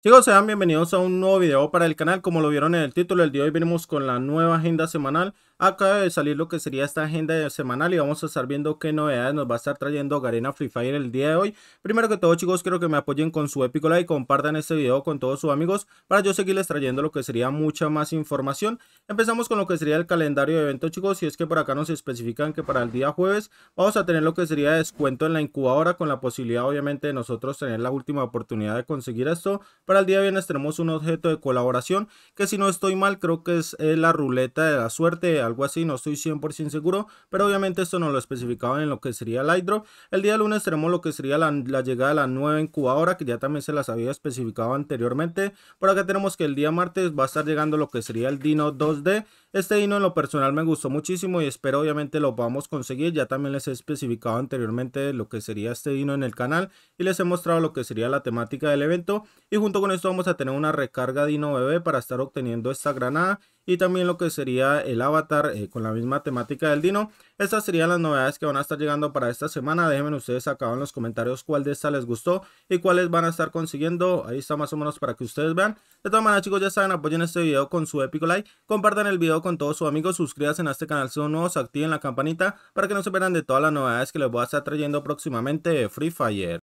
Chicos, sean bienvenidos a un nuevo video para el canal. Como lo vieron en el título, el día de hoy venimos con la nueva agenda semanal. Acaba de salir lo que sería esta agenda semanal y vamos a estar viendo qué novedades nos va a estar trayendo Garena Free Fire el día de hoy. Primero que todo, chicos, quiero que me apoyen con su épico like, compartan este video con todos sus amigos para yo seguirles trayendo lo que sería mucha más información. Empezamos con lo que sería el calendario de eventos, chicos, y es que por acá nos especifican que para el día jueves vamos a tener lo que sería descuento en la incubadora con la posibilidad, obviamente, de nosotros tener la última oportunidad de conseguir esto. Para el día viernes tenemos un objeto de colaboración que si no estoy mal creo que es la ruleta de la suerte, algo así, no estoy 100% seguro, pero obviamente esto no lo especificaba en lo que sería el iDrop. El día lunes tenemos lo que sería la, llegada de la nueva incubadora que ya también se las había especificado anteriormente. Por acá tenemos que el día martes va a estar llegando lo que sería el Dino 2D. Este Dino en lo personal me gustó muchísimo y espero obviamente lo podamos conseguir. Ya también les he especificado anteriormente lo que sería este Dino en el canal y les he mostrado lo que sería la temática del evento. Y con esto vamos a tener una recarga Dino bebé para estar obteniendo esta granada y también lo que sería el avatar eh, con la misma temática del Dino. Estas serían las novedades que van a estar llegando para esta semana. Déjenme ustedes acá en los comentarios cuál de estas les gustó y cuáles van a estar consiguiendo. Ahí está más o menos para que ustedes vean. De todas maneras chicos ya saben, apoyen este video con su épico like, compartan el video con todos sus amigos, suscríbanse a este canal si son nuevos, activen la campanita para que no se pierdan de todas las novedades que les voy a estar trayendo próximamente de Free Fire.